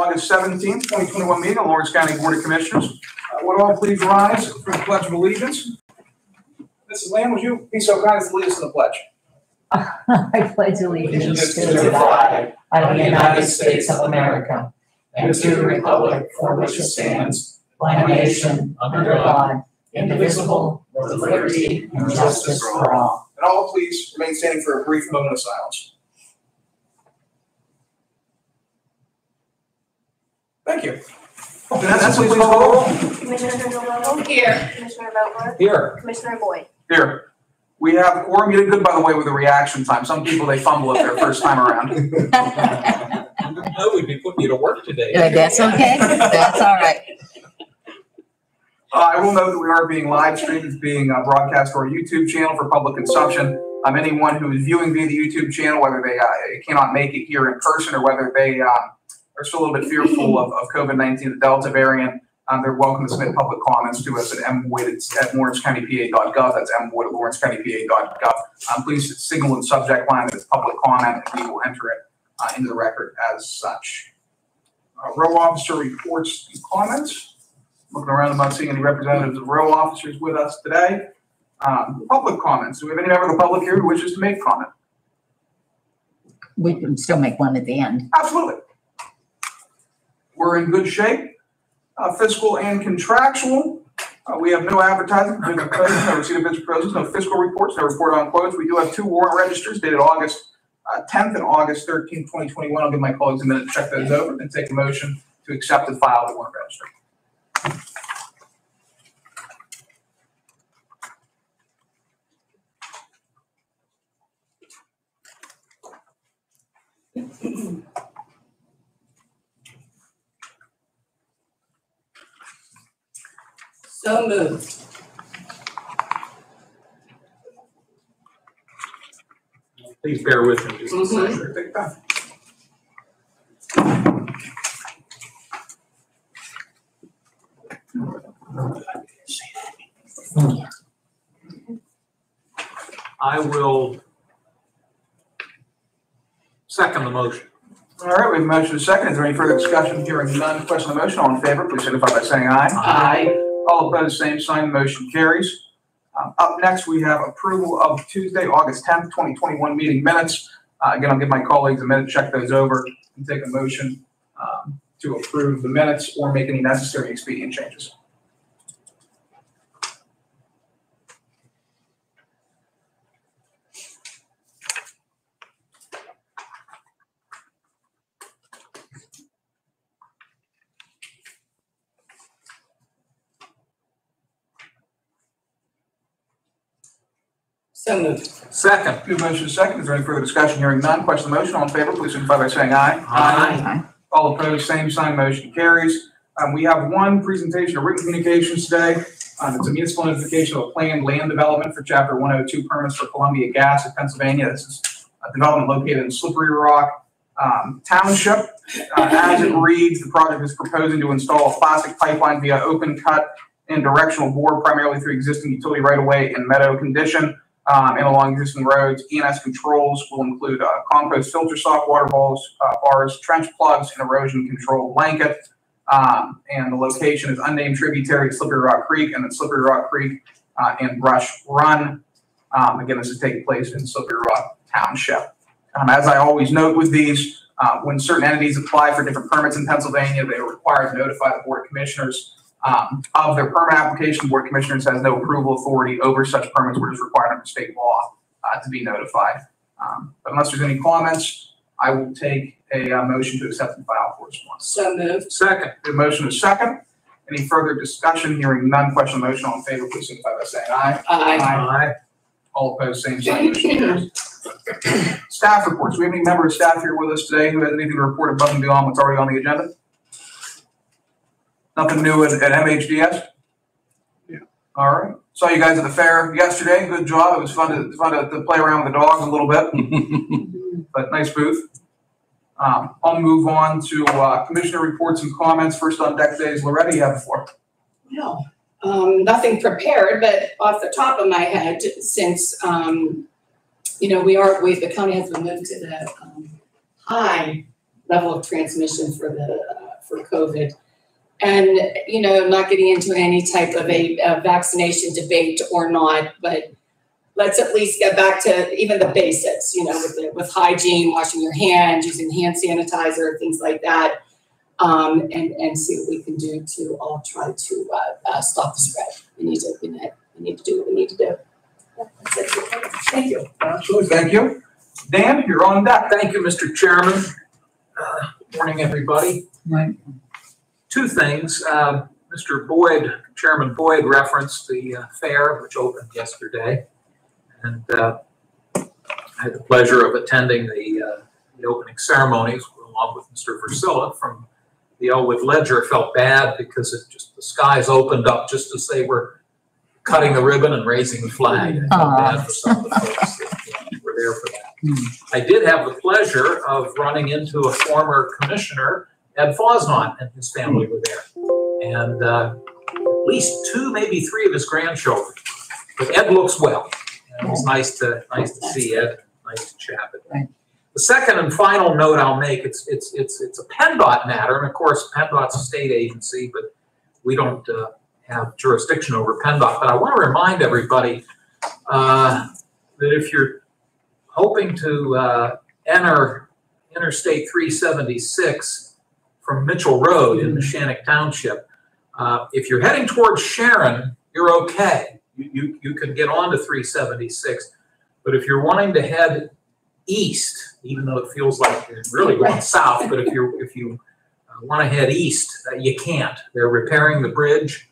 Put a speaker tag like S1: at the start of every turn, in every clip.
S1: August seventeenth, twenty twenty-one meeting of Lawrence County Board of Commissioners. Uh, Would all please rise for the pledge of allegiance? Mrs. Lamb, would you be so kind as to lead us in the pledge?
S2: I pledge allegiance to the flag of the United States of America and to the republic for which it stands, one nation, under God, indivisible, with liberty and justice for all.
S1: And all please remain standing for a brief moment of silence. Thank you. Okay, that's please call the roll.
S3: Commissioner Gervail?
S4: Here.
S3: Commissioner Vogler?
S1: Here.
S3: Commissioner Boyd?
S1: Here. We have quorum. You did good, by the way, with the reaction time. Some people, they fumble it their first time around.
S5: I No, we'd be putting you to work today.
S2: Uh, That's okay, that's all right.
S1: Uh, I will note that we are being live streamed, it's being uh, broadcast to our YouTube channel for public consumption. Um, anyone who is viewing via the YouTube channel, whether they, uh, cannot make it here in person or whether they, uh, are still a little bit fearful of, of COVID-19, the Delta variant, um, they're welcome to submit public comments to us at mboyd at lawrencecountypa.gov. That's mboyd at lawrencecountypa.gov. Um, please signal in subject line that it's public comment and we will enter it, uh, into the record as such. Uh, row officer reports and comments looking around, I'm not seeing any representatives of row officers with us today. Um, public comments, do we have any member of the public here who wishes to make comment?
S2: We can still make one at the end.
S1: Absolutely. We're in good shape, uh, fiscal and contractual. Uh, we have no advertising, no no receipt of proposals, no fiscal reports, no report on quotes. We do have two warrant registers dated August uh, tenth and August thirteenth, twenty twenty-one. I'll give my colleagues a minute to check those over and take a motion to accept and file the warrant register.
S4: So moved.
S5: Please bear with me just a
S4: Mhm.
S5: second.
S1: Take your time.
S5: I will second the motion.
S1: All right, we have a motion and a second. Is there any further discussion? Hearing none, question on the motion, all in favor, please signify by saying aye.
S4: Aye.
S1: All opposed, same sign, motion carries. Um, Up next, we have approval of Tuesday, August 10th, 2021 meeting minutes. Uh, Again, I'll give my colleagues a minute to check those over and take a motion um, to approve the minutes or make any necessary expedient changes.
S4: So moved.
S5: Second.
S1: Good motion and a second. Is there any further discussion? Hearing none, question on the motion, all in favor, please signify by saying aye.
S5: Aye.
S1: All opposed, same sign, motion carries. Um, we have one presentation of written communications today. Um, it's a municipal notification of a planned land development for chapter one oh two permits for Columbia Gas of Pennsylvania. This is a development located in Slippery Rock, um, Township. Uh, as it reads, the project is proposing to install a plastic pipeline via open cut and directional bore primarily through existing utility right of way in meadow condition um, and along existing roads. E&S controls will include uh, compost filter sock water balls, uh, bars, trench plugs, and erosion control blanket. Um, and the location is unnamed tributary to Slippery Rock Creek and then Slippery Rock Creek uh, and Brush Run. Um, again, this is taking place in Slippery Rock Township. Um, as I always note with these, uh, when certain entities apply for different permits in Pennsylvania, they are required to notify the Board of Commissioners um, of their permit application. Board of Commissioners has no approval authority over such permits, which is required under state law uh, to be notified. Um, but unless there's any comments, I will take a uh, motion to accept and file correspondence.
S4: So moved.
S5: Second.
S1: The motion is second. Any further discussion? Hearing none, question the motion, all in favor, please signify by saying aye.
S4: Aye.
S5: Aye.
S1: All opposed, same sign, motion carries. Staff reports. Do we have any member of staff here with us today who has anything to report above and beyond what's already on the agenda? Nothing new at, at MHDS?
S5: Yeah.
S1: All right. Saw you guys at the fair yesterday. Good job. It was fun to, fun to, to play around with the dogs a little bit, but nice booth. Um, I'll move on to, uh, commissioner reports and comments. First on deck today is Loretta. You have the floor.
S4: No, um, nothing prepared, but off the top of my head, since, um, you know, we are, we, the county has been moved to the, um, high level of transmission for the, uh, for COVID. And, you know, not getting into any type of a, a vaccination debate or not, but let's at least get back to even the basics, you know, with the, with hygiene, washing your hands, using hand sanitizer, things like that. Um, and, and see what we can do to all try to, uh, uh, stop the spread. We need to, we need, we need to do what we need to do. Thank you.
S1: Absolutely, thank you. Dan, you're on deck.
S5: Thank you, Mr. Chairman. Uh, Morning, everybody.
S2: Right.
S5: Two things. Um, Mr. Boyd, Chairman Boyd referenced the uh, fair, which opened yesterday. And uh, I had the pleasure of attending the uh, the opening ceremonies along with Mr. Versilla from the Ellwood Ledger. Felt bad because it just, the skies opened up just as they were cutting the ribbon and raising the flag. I felt bad for some of the folks that uh, were there for that. I did have the pleasure of running into a former commissioner, Ed Fosnot, and his family were there. And uh, at least two, maybe three of his grandchildren. But Ed looks well. And It was nice to, nice to see Ed, nice to chat with him. The second and final note I'll make, it's, it's, it's, it's a PennDOT matter, and of course, PennDOT's a state agency, but we don't uh, have jurisdiction over PennDOT. But I want to remind everybody uh, that if you're hoping to uh, enter Interstate 376 from Mitchell Road in Neshannock Township, uh, if you're heading towards Sharon, you're okay. You, you, you can get onto 376. But if you're wanting to head east, even though it feels like you're really going south, but if you're, if you want to head east, uh, you can't. They're repairing the bridge.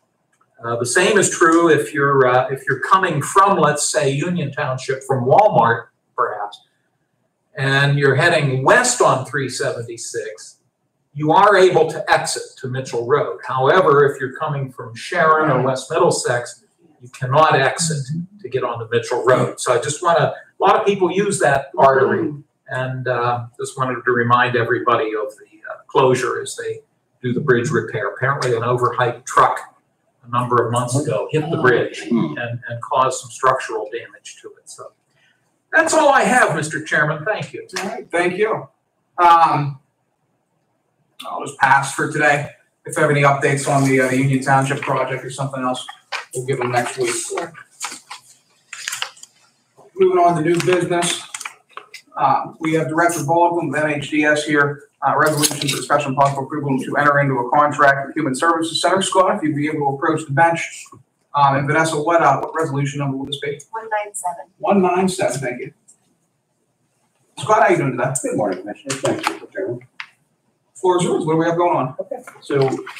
S5: Uh, the same is true if you're, uh, if you're coming from, let's say, Union Township from Walmart, perhaps, and you're heading west on 376, you are able to exit to Mitchell Road. However, if you're coming from Sharon or West Middlesex, you cannot exit to get onto Mitchell Road. So I just want to, a lot of people use that artery, and uh, just wanted to remind everybody of the uh, closure as they do the bridge repair. Apparently, an overhyped truck a number of months ago hit the bridge and, and caused some structural damage to it. So that's all I have, Mr. Chairman. Thank you.
S1: All right, thank you. Um, I'll just pass for today. If you have any updates on the uh, Union Township project or something else, we'll give them next week. Moving on to new business. Uh, we have Director Baldwin with MHDS here, uh, resolution for discussion possible approval to enter into a contract with Human Services Center. Scott, if you'd be able to approach the bench. Um, and Vanessa, what, uh, what resolution number will this be?
S3: One nine seven.
S1: One nine seven, thank you. Scott, how you doing today?
S6: Good morning, Commissioners. Thank you, Mr. Chairman.
S1: Floor is yours. What do we have going on?
S6: So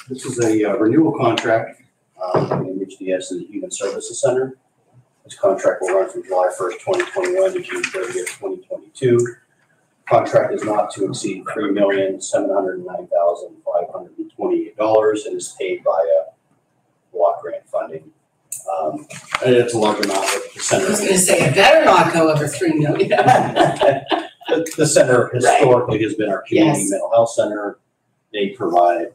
S6: this is a uh, renewal contract uh, between HDS and the Human Services Center. This contract will run from July first, twenty twenty-one to June thirtieth, twenty twenty-two. Contract is not to exceed three million, seven hundred and nine thousand, five hundred and twenty-eight dollars and is paid via block grant funding. Um, And it's a large amount that the
S4: I
S6: center.
S4: was gonna say, it better not go over three million.
S6: The, the center historically has been our community
S4: Yes.
S6: mental health center. They provide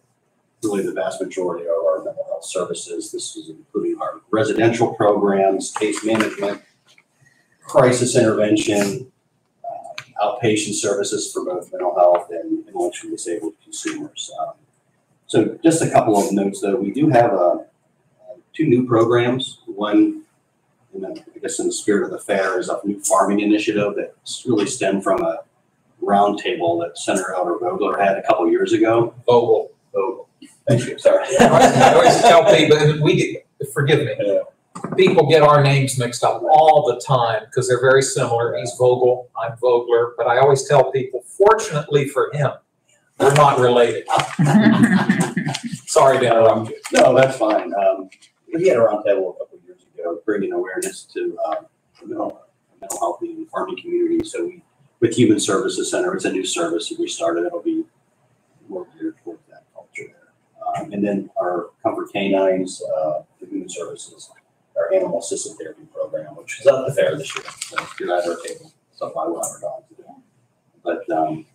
S6: really the vast majority of our mental health services. This is including our residential programs, case management, crisis intervention, uh, outpatient services for both mental health and emotionally disabled consumers. Um, So just a couple of notes though, we do have, uh, two new programs. One in the, I guess in the spirit of the fair, is a new farming initiative that really stemmed from a roundtable that Senator Elder Vogler had a couple years ago.
S5: Vogel.
S6: Oh, thank you, sorry.
S5: I always tell people, we get, forgive me,
S6: Yeah.
S5: people get our names mixed up all the time because they're very similar. He's Vogel, I'm Vogler, but I always tell people, fortunately for him, we're not related. Sorry to interrupt you.
S6: No, that's fine. Um, we had a roundtable a couple of bringing awareness to, the mental, mental health in the farming community. So we, with Human Services Center, it's a new service that we started. It'll be more geared towards that culture there. Um, and then our Comfort Canines, uh, the Human Services, our animal assisted therapy program, which is at the fair this year. So if you're at our table, stop by, we'll have our dogs there. But, um,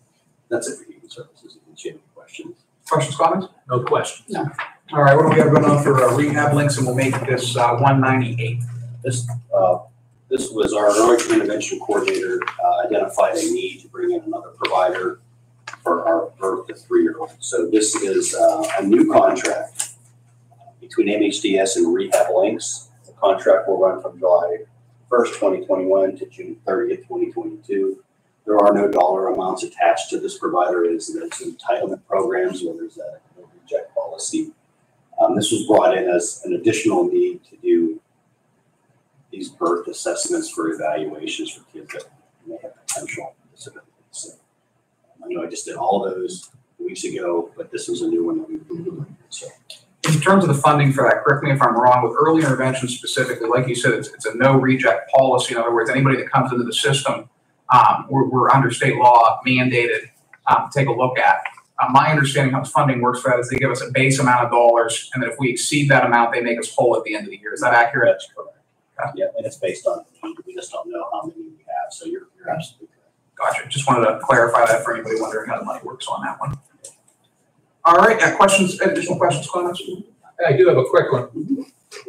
S6: that's it for Human Services. If you have any questions.
S1: Questions, comments?
S5: No question.
S1: All right, what do we have going on for uh, rehab links, and we'll make this uh, one ninety-eight.
S6: This, uh, this was our early intervention coordinator, identified a need to bring in another provider for our birth to three-year-old. So this is a new contract between MHDS and Rehab Links. The contract will run from July first, twenty twenty-one to June thirtieth, twenty twenty-two. There are no dollar amounts attached to this provider. It is there's entitlement programs where there's a reject policy. Um, This was brought in as an additional need to do these birth assessments for evaluations for kids that may have potential disabilities. So I know I just did all those weeks ago, but this was a new one that we were doing. So
S1: In terms of the funding for that, correct me if I'm wrong, with early intervention specifically, like you said, it's, it's a no reject policy. In other words, anybody that comes into the system, um, we're, we're under state law mandated, um, to take a look at. Uh, my understanding how funding works for that is they give us a base amount of dollars, and then if we exceed that amount, they make us whole at the end of the year. Is that accurate?
S6: that's correct. Yeah, and it's based on, we just don't know how many we have. So you're, you're absolutely correct.
S1: Gotcha. Just wanted to clarify that for anybody wondering how the money works on that one. All right, uh, questions, additional questions, comments?
S5: I do have a quick one.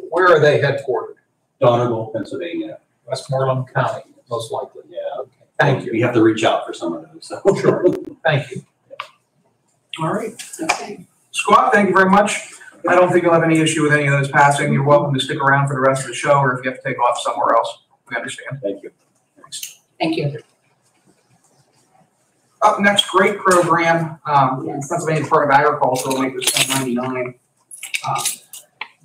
S5: Where are they headquartered?
S6: Donegal, Pennsylvania.
S5: Westmoreland County, most likely.
S6: Yeah. Okay.
S5: Thank you.
S6: We have to reach out for some of those, so.
S5: Sure. Thank you.
S1: All right.
S4: Okay.
S1: Scott, thank you very much. I don't think you'll have any issue with any of those passing. You're welcome to stick around for the rest of the show, or if you have to take off somewhere else, we understand.
S6: Thank you. Thanks.
S4: Thank you.
S1: Up next, great program, um,
S4: Yes.
S1: Pennsylvania Department of Agriculture will make this one ninety-nine. Um,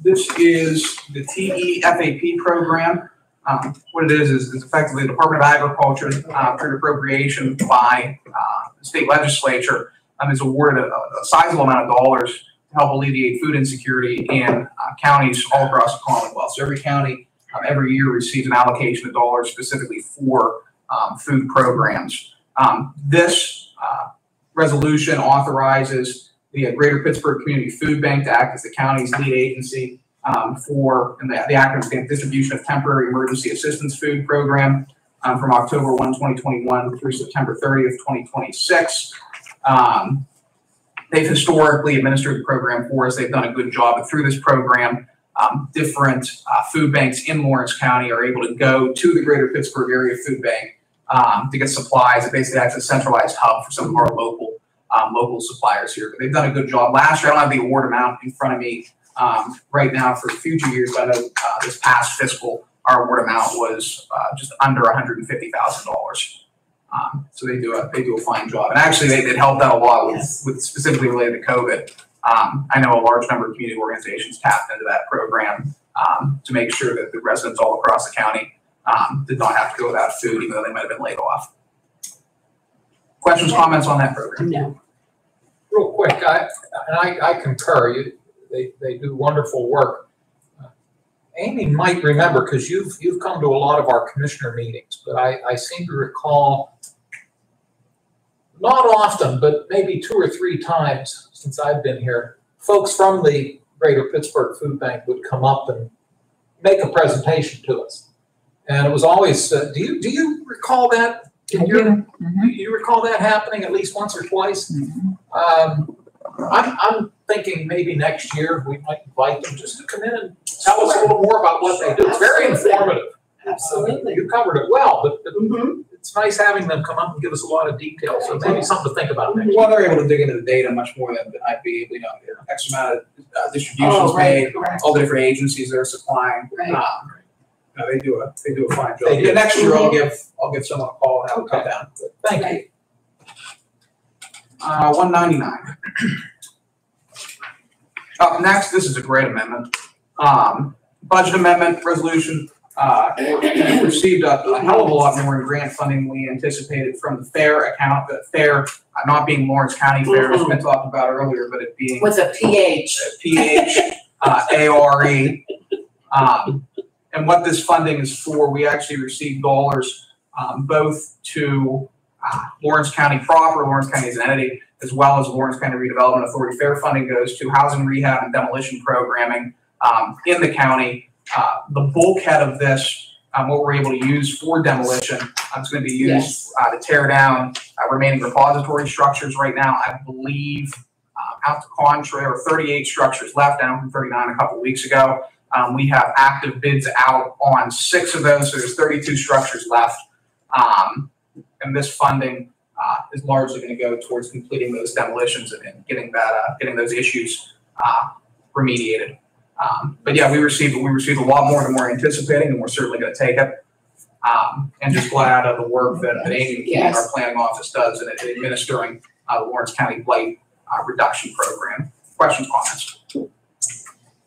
S1: This is the TEFAP program. Um, what it is, is it's effectively the Department of Agriculture, uh, through appropriation by, uh, the state legislature, um, is awarded a, a sizable amount of dollars to help alleviate food insecurity in, uh, counties all across the Commonwealth. So every county, um, every year receives an allocation of dollars specifically for, um, food programs. Um, this, uh, resolution authorizes the Greater Pittsburgh Community Food Bank to act as the county's lead agency, um, for, and the, the acronym stands distribution of temporary emergency assistance food program, um, from October 1, 2021 through September thirtieth, twenty twenty-six. Um, they've historically administered the program for us. They've done a good job. But through this program, um, different uh, food banks in Lawrence County are able to go to the greater Pittsburgh area food bank um, to get supplies. It basically acts as a centralized hub for some of our local um, local suppliers here. But they've done a good job. Last year, I don't have the award amount in front of me um, right now for future years, but I know uh, this past fiscal, our award amount was uh, just under $150,000. Um, so they do a, they do a fine job. And actually, they, it helped out a lot with,
S4: Yes.
S1: with specifically related to COVID. Um, I know a large number of community organizations tapped into that program, um, to make sure that the residents all across the county um, did not have to go without food, even though they might have been laid off. Questions, comments on that program?
S4: No.
S5: Real quick, I, and I, I concur, you, they, they do wonderful work. Amy might remember, because you've, you've come to a lot of our commissioner meetings, but I, I seem to recall not often, but maybe two or three times since I've been here, folks from the Greater Pittsburgh Food Bank would come up and make a presentation to us. And it was always, uh, do you, do you recall that?
S2: I
S5: your-
S2: do. Mhm,
S5: Do you recall that happening at least once or twice?
S2: mhm.
S5: Um, I'm, I'm thinking maybe next year we might invite them just to come in and tell us a little more about what they do. It's very informative.
S4: Absolutely.
S5: You covered it well, but but
S4: Mhm.
S5: It's nice having them come up and give us a lot of detail, so maybe something to think about next year.
S1: Well, they're able to dig into the data much more than than I'd be able, you know, X amount of uh, distributions
S4: Oh, right,
S1: made,
S4: correct.
S1: all the different agencies they're supplying.
S4: Right.
S1: Um, no, they do a, they do a fine job.
S5: They do.
S1: Yeah, next year I'll give, I'll give someone a call and have them come
S5: Okay.
S1: down.
S5: Thank you.
S1: Uh, one ninety-nine. Up next, this is a great amendment. Um, budget amendment resolution, uh, received a a hell of a lot more in grant funding than we anticipated from the PHARE account, the PHARE, uh, not being Lawrence County Fair, as been talked about earlier, but it being
S4: With a PH.
S1: PH, uh, ARE. Um, and what this funding is for, we actually received dollars, um, both to, uh, Lawrence County proper, Lawrence County as an entity, as well as Lawrence County Redevelopment Authority. PHARE funding goes to housing rehab and demolition programming, um, in the county. Uh, the bulkhead of this, um, what we're able to use for demolition, uh, is gonna be used,
S4: Yes.
S1: uh, to tear down, uh, remaining repository structures right now. I believe, uh, out to contrary, or thirty-eight structures left, down from thirty-nine a couple weeks ago. Um, we have active bids out on six of those, so there's thirty-two structures left. Um, and this funding, uh, is largely gonna go towards completing those demolitions and- and getting that, uh, getting those issues, uh, remediated. Um, but yeah, we received, we received a lot more than we're anticipating, and we're certainly gonna take it. Um, and just glad of the work that, that Amy, and our planning office does in administering, uh, the Lawrence County Blight, uh, Reduction Program. Questions, comments?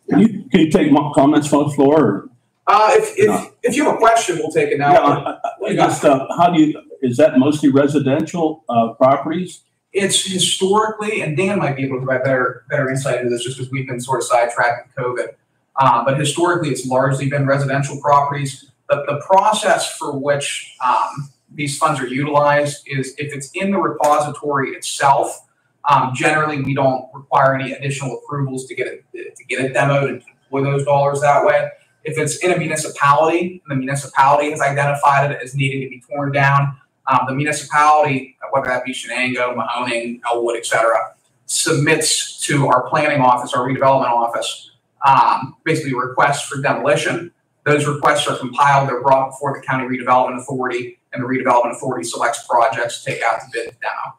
S7: Can you, can you take mo- comments from the floor?
S1: Uh, if,
S7: No.
S1: if, if you have a question, we'll take it
S7: Yeah,
S1: now.
S7: I- I- I just, uh, how do you, is that mostly residential, uh, properties?
S1: It's historically, and Dan might be able to provide better, better insight into this just because we've been sort of sidetracked with COVID. Um, but historically, it's largely been residential properties. But the process for which, um, these funds are utilized is if it's in the repository itself, um, generally, we don't require any additional approvals to get it, to get it demoed and deploy those dollars that way. If it's in a municipality, and the municipality has identified it as needing to be torn down, um, the municipality, whether that be Shenango, Mahoning, Ellwood, et cetera, submits to our planning office, our redevelopment office, um, basically requests for demolition. Those requests are compiled, they're brought before the county redevelopment authority, and the redevelopment authority selects projects to take out to bid demo.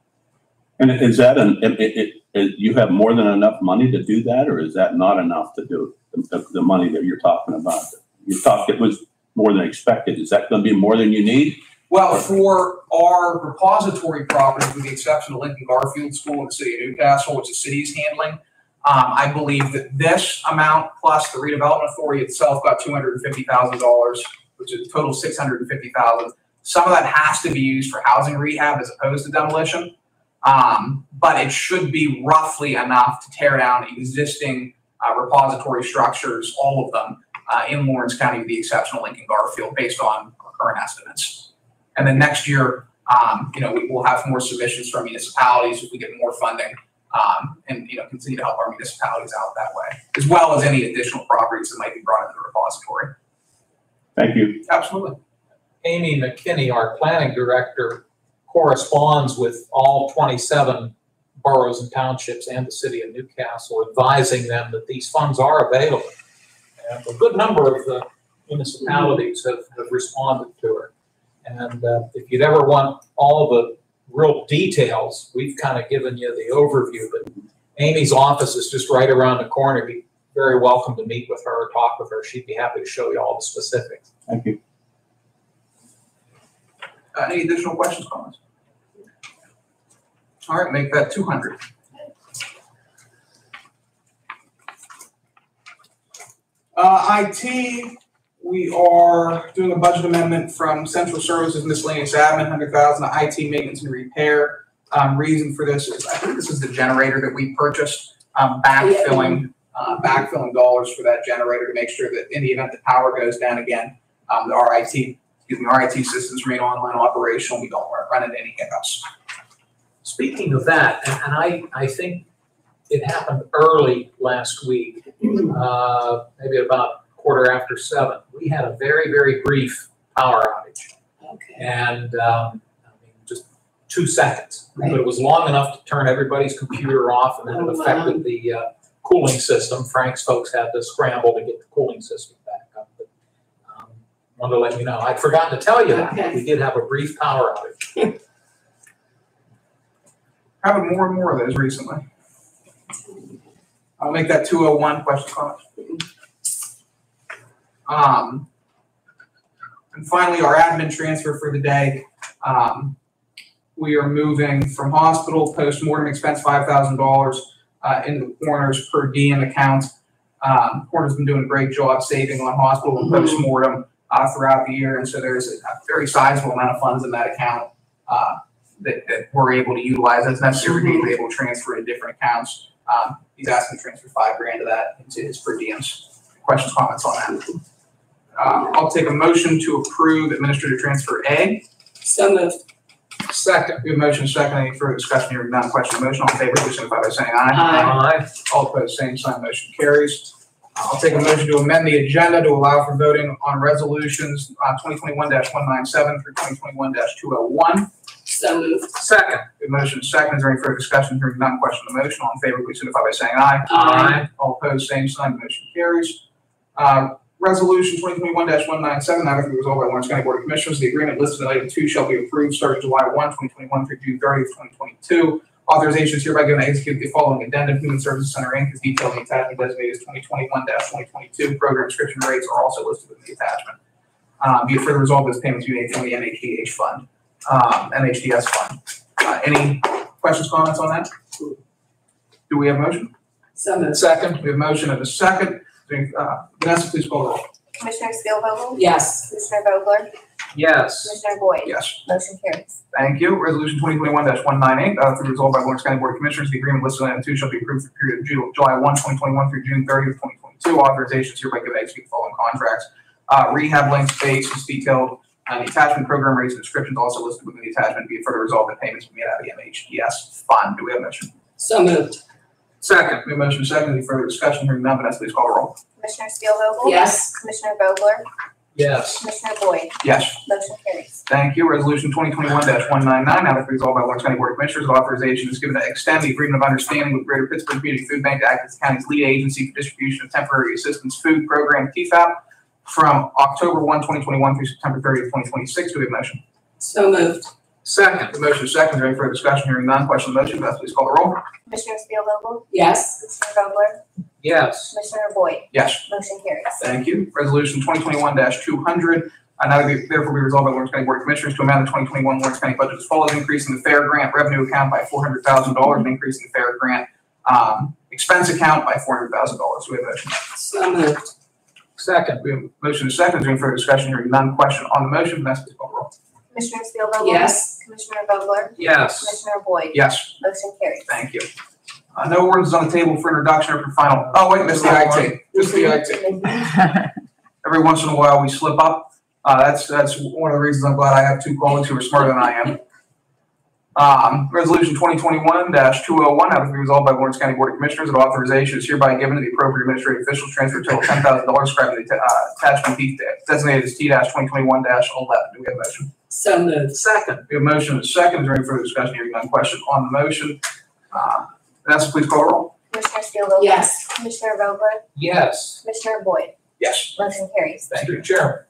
S7: And is that an, it, it, it, you have more than enough money to do that, or is that not enough to do the, the, the money that you're talking about? You talked, it was more than expected. Is that gonna be more than you need?
S1: Well, for our repository properties, with the exception of Lincoln Garfield School in the city of New Castle, which the city is handling, um, I believe that this amount plus the redevelopment authority itself got two hundred and fifty thousand dollars, which is a total six hundred and fifty thousand. Some of that has to be used for housing rehab as opposed to demolition. Um, but it should be roughly enough to tear down existing, uh, repository structures, all of them, uh, in Lawrence County, with the exception of Lincoln Garfield, based on our current estimates. And then next year, um, you know, we will have more submissions from municipalities if we get more funding. Um, and, you know, continue to help our municipalities out that way, as well as any additional properties that might be brought into the repository.
S7: Thank you.
S1: Absolutely.
S5: Amy McKinney, our planning director, corresponds with all twenty-seven boroughs and townships and the city of New Castle, advising them that these funds are available. And a good number of the municipalities have, have responded to her. And uh, if you'd ever want all the real details, we've kind of given you the overview, but Amy's office is just right around the corner. Be very welcome to meet with her, talk with her. She'd be happy to show you all the specifics.
S7: Thank you.
S1: Uh, any additional questions, comments? All right, make that two hundred. Uh, IT, we are doing a budget amendment from central services miscellaneous admin, hundred thousand, to IT maintenance and repair. Um, reason for this is, I think this is the generator that we purchased, um, backfilling, uh, backfilling dollars for that generator to make sure that in the event the power goes down again, um, the RIT, excuse me, our IT systems remain online operational, we don't run into any hiccups.
S5: Speaking of that, and, and I, I think it happened early last week, uh, maybe about quarter after seven. We had a very, very brief power outage
S4: Okay.
S5: and, um, I mean, just two seconds. But it was long enough to turn everybody's computer off and then
S4: Oh,
S5: it
S4: wow.
S5: affected the, uh, cooling system. Frank's folks had to scramble to get the cooling system back up. But, um, Wanted to let you know. I'd forgotten to tell you that. We did have a brief power outage.
S1: Having more and more of those recently. I'll make that two oh one question comments. Um, and finally, our admin transfer for the day. Um, we are moving from hospital post-mortem expense five thousand dollars, uh, into the coroner's per diem account. Um, coroner's been doing a great job saving on hospital and
S4: Mhm.
S1: post-mortem, uh, throughout the year, and so there's a very sizable amount of funds in that account, uh, that, that we're able to utilize as necessary, we're able to transfer to different accounts. Um, he's asking to transfer five grand of that into his per diems. Questions, comments on that? Uh, I'll take a motion to approve administrative transfer A.
S4: So moved.
S1: Second. We have motion second, any further discussion here, none, question on motion, all in favor, please signify by saying aye.
S4: Aye.
S5: Aye.
S1: All opposed, same sign, motion carries. I'll take a motion to amend the agenda to allow for voting on resolutions, uh, twenty twenty-one one nine seven through twenty twenty-one two oh one.
S4: So moved.
S5: Second.
S1: The motion is second. Is there any further discussion? Hearing none, question on the motion. All in favor, please signify by saying aye.
S4: Aye.
S1: All opposed, same sign. Motion carries. Uh, Resolution twenty twenty-one one nine seven, now therefore resolved by Lawrence County Board of Commissioners, the agreement listed in item two shall be approved starting July 1, 2021 through June thirtieth, twenty twenty-two. Authorization is hereby given to execute the following addendum, Human Services Center Inc. is detailed in the attachment designated as 2021-2022. Program description rates are also listed in the attachment. Uh, be further resolved, this payment to be made from the MHDH fund, um, MHDS fund. Uh, any questions, comments on that? Do we have a motion?
S4: Moved.
S1: Second. We have a motion and a second. Uh, Vanessa, please call the roll.
S3: Commissioner Spielvogel?
S4: Yes.
S3: Commissioner Vogler?
S5: Yes.
S3: Commissioner Boyd?
S1: Yes.
S3: Motion carries.
S1: Thank you. Resolution twenty twenty-one one nine eight, uh, through resolved by Lawrence County Board of Commissioners, the agreement listed in item two shall be approved for the period of Ju- July 1, 2021 through June thirtieth, twenty twenty-two. Authorizations hereby given to execute the following contracts. Uh, rehab link space is detailed, and the attachment program rates and descriptions also listed within the attachment. Be it further resolved that payments be made out of the MHDS fund. Do we have a motion?
S4: So moved.
S5: Second.
S1: We have a motion second. Any further discussion? Hearing none, Vanessa, please call the roll.
S3: Commissioner Spielvogel?
S4: Yes.
S3: Commissioner Vogler?
S5: Yes.
S3: Commissioner Boyd?
S1: Yes.
S3: Motion carries.
S1: Thank you. Resolution 2021-199, now therefore resolved by Lawrence County Board of Commissioners, authorization is given to extend the agreement of understanding with Greater Pittsburgh Community Food Bank to act as the county's lead agency for distribution of temporary assistance food program TFAP from October 1, 2021 through September 30, twenty twenty-six. Do we have a motion?
S4: So moved.
S5: Second.
S1: The motion is second. Is there any further discussion? Hearing none. Question on the motion. Beth, please call the roll.
S3: Commissioner Spielvogel?
S4: Yes.
S3: Commissioner Vogler?
S5: Yes.
S3: Commissioner Boyd?
S1: Yes.
S3: Motion carries.
S1: Thank you. Resolution twenty twenty-one two hundred, uh, now therefore be resolved by Lawrence County Board of Commissioners to amend the twenty twenty-one Lawrence County budget as follows, increasing the PHARE grant revenue account by four hundred thousand dollars, and increasing the PHARE grant, um, expense account by four hundred thousand dollars. Do we have a motion?
S4: So moved.
S5: Second.
S1: We have a motion is second. Is there any further discussion? Hearing none. Question on the motion. Vanessa, please call the roll.
S3: Commissioner Spielvogel?
S4: Yes.
S3: Commissioner Vogler?
S5: Yes.
S3: Commissioner Boyd?
S1: Yes.
S3: Motion carries.
S1: Thank you. Uh, no ordinance on the table for introduction or for final. Oh, wait, Mr. the IT. Just the IT. every once in a while we slip up. Uh, that's, that's one of the reasons I'm glad I have two colleagues who are smarter than I am. Um, resolution twenty twenty-one two oh one, out of be resolved by Lawrence County Board of Commissioners that authorization is hereby given to the appropriate administrative officials transfer total ten thousand dollars described in the, uh, attachment D designated as T twenty twenty-one eleven. Do we have a motion?
S4: So moved.
S5: Second.
S1: We have a motion and a second. Is there any further discussion? Hearing none. Question on the motion. Uh, Vanessa, please call the roll.
S3: Commissioner Spielvogel?
S4: Yes.
S3: Commissioner Vogler?
S5: Yes.
S3: Commissioner Boyd?
S1: Yes.
S3: Motion carries.
S1: Thank you.
S5: Chair.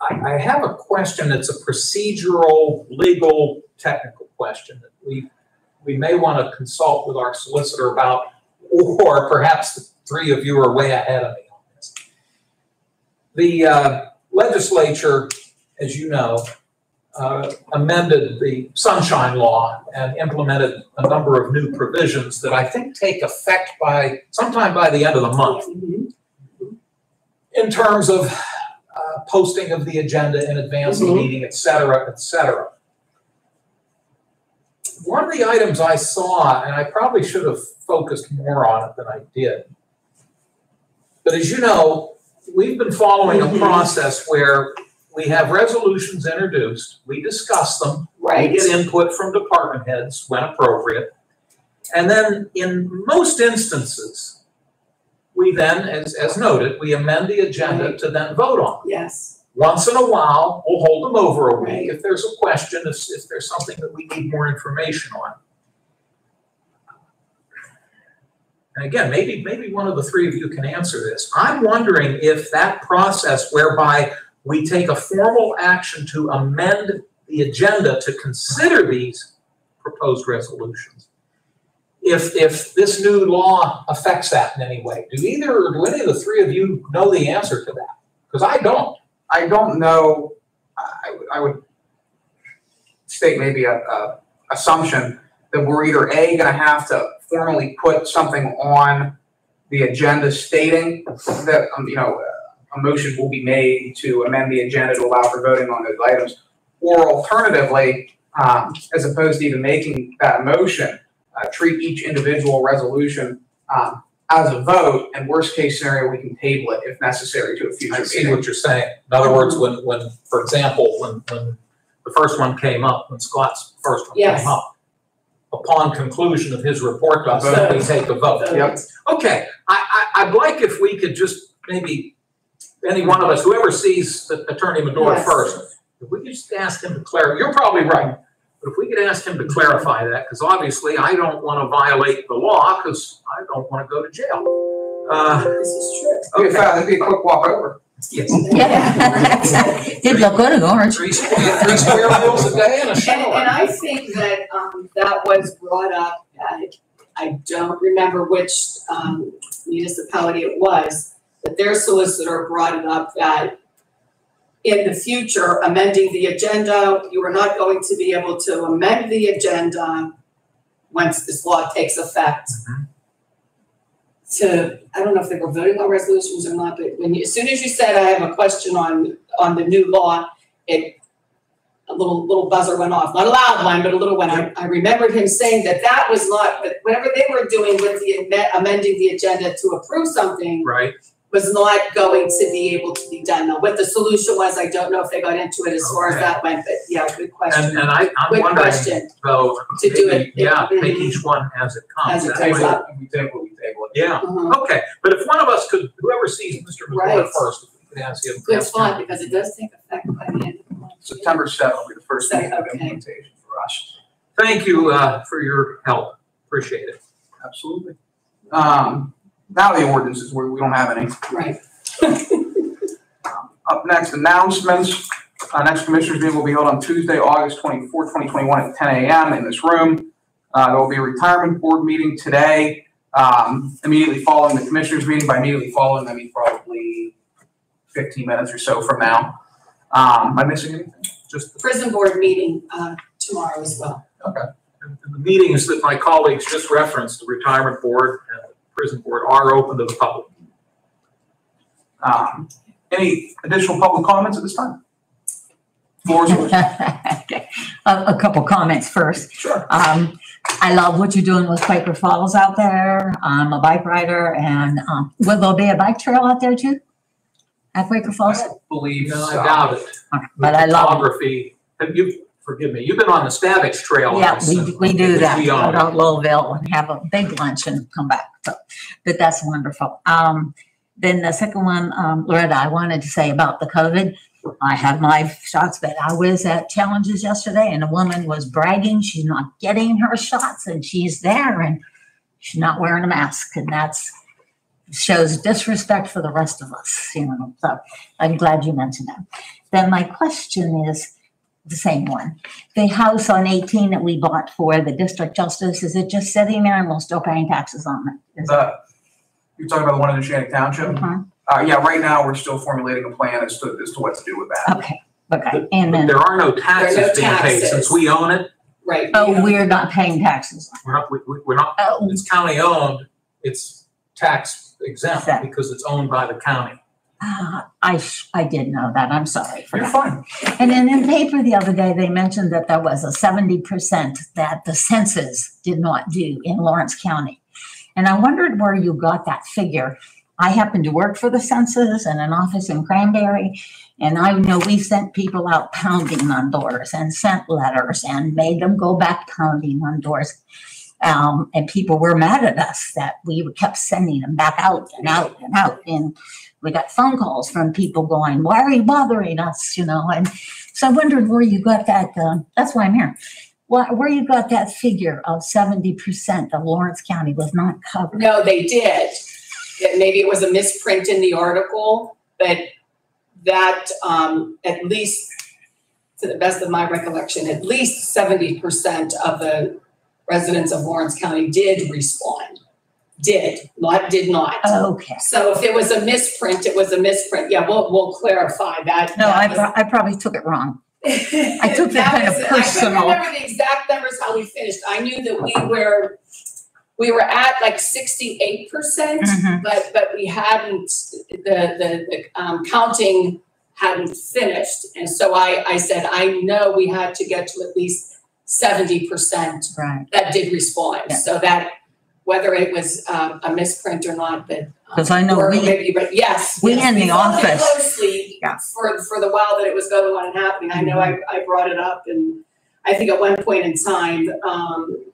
S5: I, I have a question that's a procedural, legal, technical question that we, we may want to consult with our solicitor about, or perhaps the three of you are way ahead of me on this. The uh, legislature, as you know, uh, amended the sunshine law and implemented a number of new provisions that I think take effect by, sometime by the end of the month in terms of uh, posting of the agenda in advance of the meeting, et cetera, et cetera. One of the items I saw, and I probably should have focused more on it than I did. But as you know, we've been following a process where we have resolutions introduced, we discuss them,
S4: right.
S5: we get input from department heads when appropriate. And then in most instances, we then, as, as noted, we amend the agenda to then vote on.
S4: Yes.
S5: Once in a while, we'll hold them over a
S4: Right.
S5: week if there's a question, if, if there's something that we need more information on. And again, maybe, maybe one of the three of you can answer this. I'm wondering if that process whereby we take a formal action to amend the agenda to consider these proposed resolutions, if, if this new law affects that in any way. Do either, or do any of the three of you know the answer to that? Because I don't.
S1: I don't know, I, I would- state maybe a, a assumption that we're either A, gonna have to formally put something on the agenda stating that, um, you know, a motion will be made to amend the agenda to allow for voting on those items. Or alternatively, um, as opposed to even making that motion, uh, treat each individual resolution, um, as a vote, and worst case scenario, we can table it if necessary to a future
S5: I
S1: meeting.
S5: see what you're saying. In other words, when, when, for example, when, when the first one came up, when Scott's first one
S4: Yes.
S5: came up, upon conclusion of his report to us, then we take a vote.
S1: Yep.
S5: Okay, I, I, I'd like if we could just maybe, any one of us, whoever sees the Attorney Medora
S4: Yes.
S5: first, if we could just ask him to clarify, you're probably right, but if we could ask him to clarify that, because obviously I don't want to violate the law, because I don't want to go to jail. Uh,
S4: This is true.
S1: It'd be a
S5: okay.
S1: fa- it'd be a quick walk over.
S5: Yes.
S2: Yeah. Did look good in orange.
S5: Three square, meals a day and a
S4: And,
S5: shower.
S4: and I think that, um, that was brought up, uh, I don't remember which, um, municipality it was, but their solicitor brought it up that in the future, amending the agenda, you are not going to be able to amend the agenda once this law takes effect.
S5: Mhm.
S4: To, I don't know if they were voting on resolutions or not, but when you, as soon as you said, I have a question on, on the new law, it, a little, little buzzer went off, not a loud one, but a little one. I, I remembered him saying that that was not, but whatever they were doing with the amending the agenda to approve something
S5: Right,
S4: was not going to be able to be done. Now, what the solution was, I don't know if they got into it as far as that went, but yeah, good question.
S5: and I, I'm
S4: Good
S5: wondering,
S4: question.
S5: though,
S4: To do it.
S5: yeah, take
S4: Mhm.
S5: each one as it comes.
S4: As it comes up.
S1: We table, we table it.
S5: Yeah,
S4: Mhm.
S5: okay, but if one of us could, whoever sees Mr. McGuire
S4: Right.
S5: first, if we could ask him.
S4: Good spot, because it does take effect by the end of the month.
S1: September seventh will be the first meeting of implementation for us.
S5: Thank you, uh, for your help, appreciate it.
S1: Absolutely. Um, now the ordinances, where we don't have any.
S4: Right.
S1: Up next, announcements. Our next commissioners meeting will be held on Tuesday, August twenty-fourth, twenty twenty-one at ten AM in this room. Uh, there will be a retirement board meeting today, um, immediately following the commissioners meeting. By immediately following, I mean probably fifteen minutes or so from now. Um, am I missing anything?
S5: Just,
S4: Prison board meeting, uh, tomorrow as well.
S5: and and the meetings that my colleagues just referenced, the retirement board and the prison board are open to the public.
S1: Um, any additional public comments at this time? Floor is yours.
S2: Okay. A, a couple comments first.
S1: Sure.
S2: Um, I love what you're doing with Quaker Falls out there. I'm a bike rider and, um, will there be a bike trail out there too? At Quaker Falls?
S1: I believe
S5: No,
S1: so.
S5: I doubt it.
S2: But I love,
S5: Photography, have you, forgive me, you've been on the Stavich Trail.
S2: yeah, we, we do that.
S5: We
S2: Go to Lowellville and have a big lunch and come back. So, but that's wonderful. Um, then the second one, um, Loretta, I wanted to say about the COVID. I have my shots, but I was at Challenges yesterday and a woman was bragging she's not getting her shots and she's there and she's not wearing a mask and that's shows disrespect for the rest of us, you know, so I'm glad you mentioned that. Then my question is the same one. The house on eighteen that we bought for the district justice, is it just sitting there and we're still paying taxes on it? Is it-
S1: The, you're talking about the one in the Shannon Township?
S2: Mhm.
S1: Uh, yeah, right now, we're still formulating a plan as to, as to what to do with that.
S2: Okay, okay, and
S5: But
S2: then,
S5: there are no
S4: There are
S5: taxes
S4: no
S5: being paid, since
S4: taxes.
S5: we own it,
S4: Right.
S2: oh, we're not paying taxes.
S5: we're not, we, we- we're not,
S2: Oh,
S5: it's county owned, it's tax exempt
S2: Exempt.
S5: because it's owned by the county.
S2: Ah, I, sh- I did know that, I'm sorry for
S1: You're
S2: that.
S1: fine.
S2: And then in paper the other day, they mentioned that there was a seventy percent that the census did not do in Lawrence County. And I wondered where you got that figure. I happen to work for the census in an office in Cranberry. And I know we sent people out pounding on doors and sent letters and made them go back pounding on doors. Um, and people were mad at us that we kept sending them back out and out and out. And we got phone calls from people going, why are you bothering us, you know? And so I wondered where you got that, uh, that's why I'm here. Where, where you got that figure of seventy percent of Lawrence County was not covered.
S4: No, they did. Maybe it was a misprint in the article, but that, um, at least, to the best of my recollection, at least seventy percent of the residents of Lawrence County did respond. Did, not did not.
S2: Okay.
S4: So if it was a misprint, it was a misprint. Yeah, we'll, we'll clarify that.
S2: No, I,
S4: That
S2: pro- I probably took it wrong.
S4: I
S2: took that kind of
S4: I
S2: personal.
S4: couldn't remember the exact numbers how we finished. I knew that we were, we were at like sixty-eight percent,
S2: Mhm.
S4: but, but we hadn't, the, the, the, um, counting hadn't finished. And so I, I said, I know we had to get to at least seventy percent
S2: Right.
S4: that did respond.
S2: Yeah.
S4: So that, whether it was, um, a misprint or not, but. um,
S2: 'Cause I know we-
S4: maybe, but yes.
S2: we
S4: yes,
S2: in the office-
S4: Closely
S2: Yeah.
S4: for, for the while that it was going on and happening. I know I, I brought it up and I think at one point in time, um,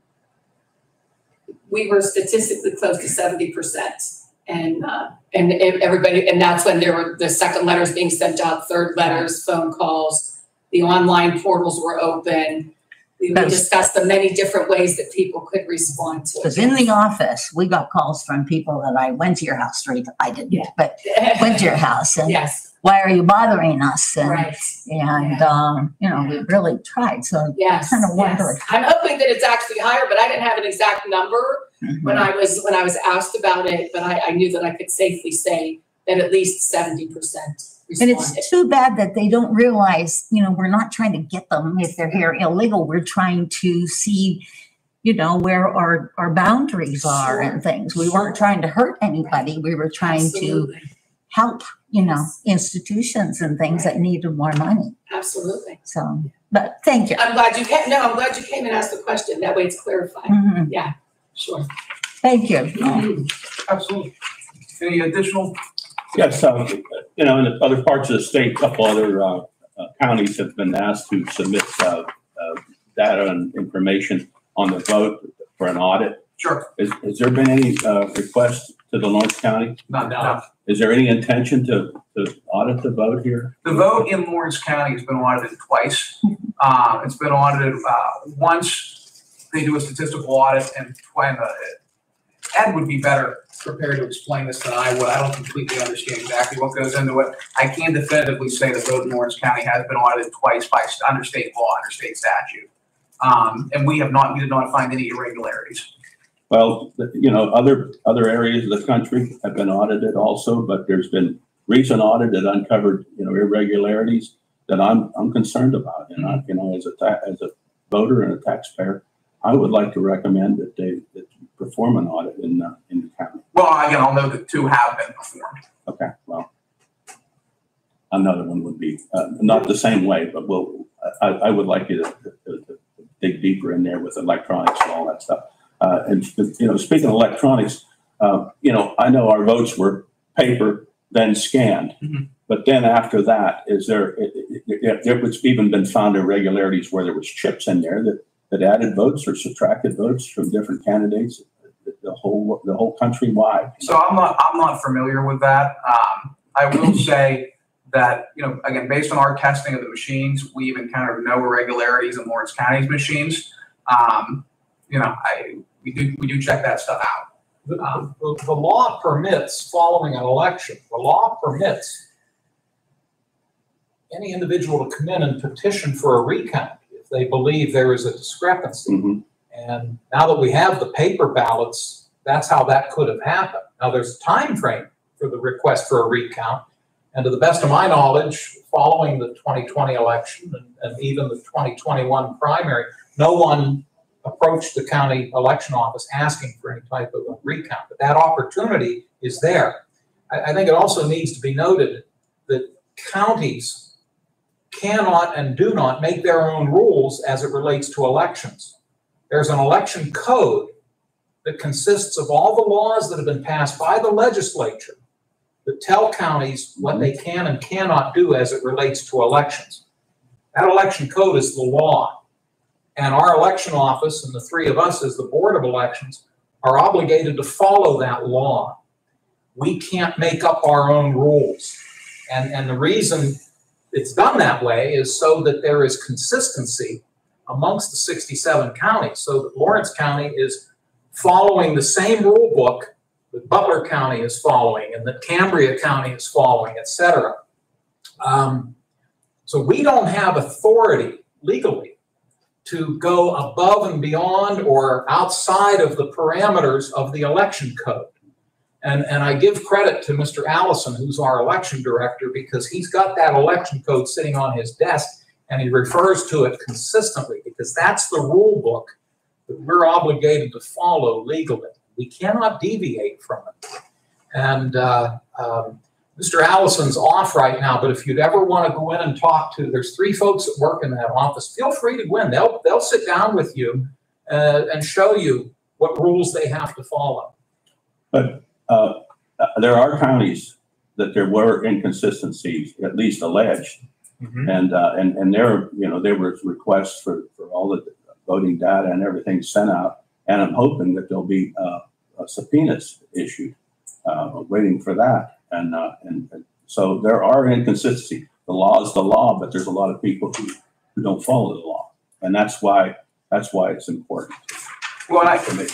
S4: we were statistically close to seventy percent. And, uh, and everybody, and that's when there were the second letters being sent out, third letters, phone calls, the online portals were open. We
S2: Yes.
S4: discussed the many different ways that people could respond to
S2: Because
S4: it.
S2: in the office, we got calls from people that I went to your house, straight, I didn't, but went to your house and
S4: Yes,
S2: why are you bothering us? And,
S4: right,
S2: and, um, you know, we really tried, so
S4: yes.
S2: Kinda
S4: yes. I'm hoping that it's actually higher, but I didn't have an exact number when
S2: mhm.
S4: I was, when I was asked about it, but I, I knew that I could safely say that at least seventy percent
S2: And it's too bad that they don't realize, you know, we're not trying to get them if they're here illegal. We're trying to see, you know, where our, our boundaries are and things. We weren't trying to hurt anybody. We were trying to help, you know, institutions and things that needed more money.
S4: Absolutely.
S2: So, but thank you.
S4: I'm glad you came, no, I'm glad you came and asked the question. That way it's clarified.
S2: Mhm.
S4: Sure.
S2: Thank you.
S1: Absolutely. Any additional?
S7: Yes, um, you know, in other parts of the state, a couple other, uh, uh, counties have been asked to submit, uh, uh, data and information on the vote for an audit.
S1: Sure.
S7: Has, has there been any, uh, request to the Lawrence County?
S1: Not, no.
S7: Is there any intention to, to audit the vote here?
S1: The vote in Lawrence County has been audited twice. Uh, it's been audited, uh, once they do a statistical audit and when, Ed would be better prepared to explain this than I would. I don't completely understand exactly what goes into it. I can definitively say the vote in Lawrence County has been audited twice by, under state law, under state statute. Um, and we have not, we did not find any irregularities.
S7: Well, you know, other, other areas of the country have been audited also, but there's been recent audit that uncovered, you know, irregularities that I'm, I'm concerned about. And I, you know, as a, as a voter and a taxpayer, I would like to recommend that they, that perform an audit in, the in the county.
S1: Well, again, I'll know that two have been performed.
S7: Okay, well, another one would be, uh, not the same way, but we'll, I, I would like you to, to, to dig deeper in there with electronics and all that stuff. Uh, and, you know, speaking of electronics, uh, you know, I know our votes were paper, then scanned.
S1: Mhm.
S7: But then after that, is there, it, it, it, there was even been found irregularities where there was chips in there that, that added votes or subtracted votes from different candidates, the, the whole, the whole country wide.
S1: So I'm not, I'm not familiar with that. Um, I will say that, you know, again, based on our testing of the machines, we've encountered no irregularities in Lawrence County's machines. Um, you know, I, we do, we do check that stuff out.
S5: The, the, the law permits following an election, the law permits any individual to come in and petition for a recount if they believe there is a discrepancy.
S7: Mhm.
S5: And now that we have the paper ballots, that's how that could have happened. Now, there's a time frame for the request for a recount. And to the best of my knowledge, following the 2020 election and, and even the 2021 primary, no one approached the county election office asking for any type of a recount. But that opportunity is there. I, I think it also needs to be noted that counties cannot and do not make their own rules as it relates to elections. There's an election code that consists of all the laws that have been passed by the legislature that tell counties what they can and cannot do as it relates to elections. That election code is the law. And our election office and the three of us as the Board of Elections are obligated to follow that law. We can't make up our own rules. And, and the reason it's done that way is so that there is consistency amongst the 67 counties, so that Lawrence County is following the same rule book that Butler County is following and that Cambria County is following, et cetera. Um, So we don't have authority legally to go above and beyond or outside of the parameters of the election code. And, and I give credit to Mr. Allison, who's our election director, because he's got that election code sitting on his desk and he refers to it consistently because that's the rule book that we're obligated to follow legally. We cannot deviate from it. And uh, um, Mr. Allison's off right now, but if you'd ever want to go in and talk to, there's three folks that work in that office. Feel free to go in. They'll they'll sit down with you uh, and show you what rules they have to follow.
S7: Uh, there are counties that there were inconsistencies, at least alleged. And, uh, and, and there, you know, there was requests for, for all the voting data and everything sent out. And I'm hoping that there'll be, uh, subpoenas issued, uh, waiting for that. And, uh, and and so there are inconsistencies. The law is the law, but there's a lot of people who, who don't follow the law. And that's why That's why it's important
S1: Well, I,
S7: to make.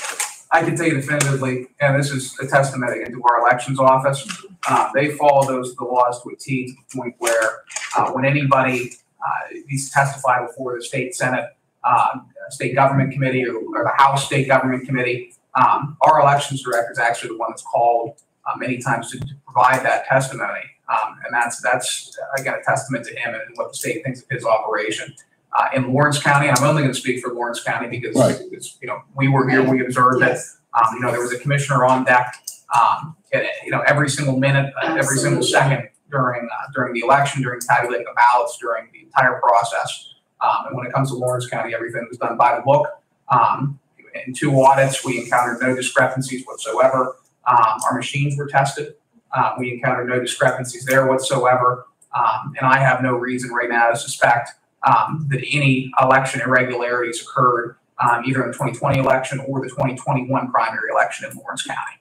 S1: I can tell you definitively, and this is a testament again to our elections office, uh, they follow those, the laws to a T to the point where, uh, when anybody, uh, needs to testify before the state senate, uh, state government committee or, or the House State Government Committee, um, our elections director is actually the one that's called, uh, many times to, to provide that testimony. Um, and that's, that's, again, a testament to him and what the state thinks of his operation. Uh, in Lawrence County, I'm only gonna speak for Lawrence County because,
S7: Right.
S1: because, you know, we were here, we observed it. Um, you know, there was a commissioner on deck, um, and, you know, every single minute, uh, every single second during, uh, during the election, during tabulating the ballots, during the entire process. Um, and when it comes to Lawrence County, everything was done by the book. Um, in two audits, we encountered no discrepancies whatsoever. Um, our machines were tested. Uh, we encountered no discrepancies there whatsoever. Um, and I have no reason right now to suspect, um, that any election irregularities occurred um, either in the 2020 election or the 2021 primary election in Lawrence County.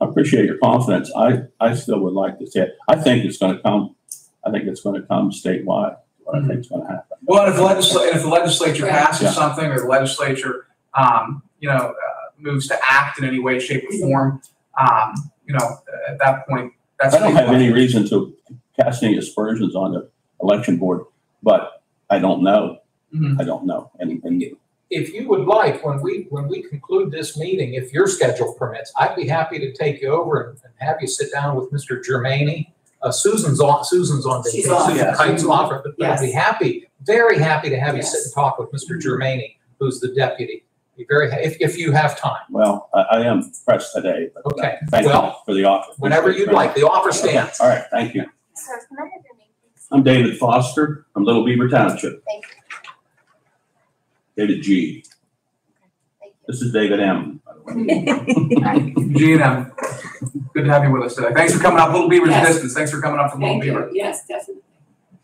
S7: I appreciate your confidence. I, I still would like to see it. I think it's gonna come, I think it's gonna come statewide, what I think is gonna happen.
S1: Well, if the legislature, if the legislature passes
S7: Yeah.
S1: something or the legislature, um, you know, uh, moves to act in any way, shape, or form, um, you know, at that point, that's.
S7: I don't have any reason to cast any aspersions on the election board, but I don't know.
S1: Mhm.
S7: I don't know. And, and
S5: If you would like, when we, when we conclude this meeting, if your schedule permits, I'd be happy to take you over and and have you sit down with Mr. Germaini. Uh, Susan's on, Susan's on
S4: She's
S5: vacation.
S4: off,
S5: Susan
S1: yes.
S5: Kite's off, but but I'd be happy, very happy to have you sit and talk with Mr. Germaini, who's the deputy. Be very, ha- if, if you have time.
S7: Well, I, I am pressed today, but uh,
S5: Okay,
S7: thank you
S5: well,
S7: for the offer.
S5: Whenever you'd like, the offer stands.
S7: All right, thank you.
S3: Sir,
S7: I'm David Foster from Little Beaver Township.
S3: Thank you.
S7: David G.
S3: Thank.
S7: This is David M. by the way.
S1: Gene, um, good to have you with us today. Thanks for coming up, Little Beaver's
S4: Yes.
S1: distance. Thanks for coming up from Little
S4: Thank
S1: Beaver.
S4: yes, definitely.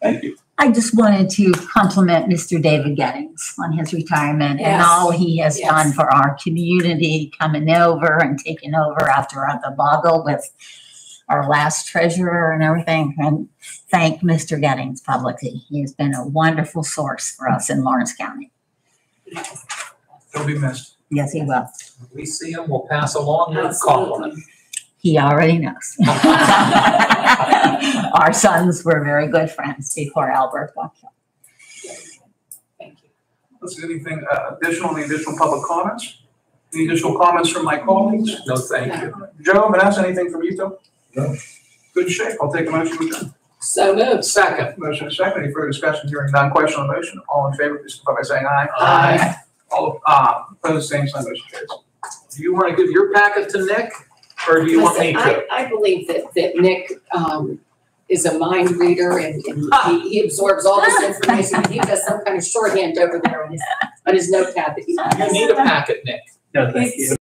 S7: Thank you.
S2: I just wanted to compliment Mr. David Gettings on his retirement and all he has
S4: Yes.
S2: done for our community, coming over and taking over after our debacle with our last treasurer and everything. And thank Mr. Gettings publicly. He has been a wonderful source for us in Lawrence County.
S1: He'll be missed.
S2: Yes, he will.
S5: We see him, we'll pass along your compliment.
S2: He already knows. Our sons were very good friends before Albert got killed.
S4: Thank you.
S1: Is there anything uh, additional, any additional public comments? Any additional comments from my colleagues?
S5: No, thank you.
S1: Joe, Vanessa, anything from you, Phil? No. Good shape. I'll take a motion to adjourn.
S5: So moved. Second.
S1: Motion is second. Any further discussion? Hearing none. Question on the motion. All in favor, please signify by saying aye.
S5: Aye.
S1: All, uh, opposed, same sign. Motion carries.
S5: Do you want to give your packet to Nick, or do you want me
S4: Listen,
S5: to?
S4: I, I believe that, that Nick, um, is a mind reader and, and he, he absorbs all this information. He does some kind of shorthand over there on his, on his notepad that he.
S5: You need a packet, Nick.
S8: No, thank you.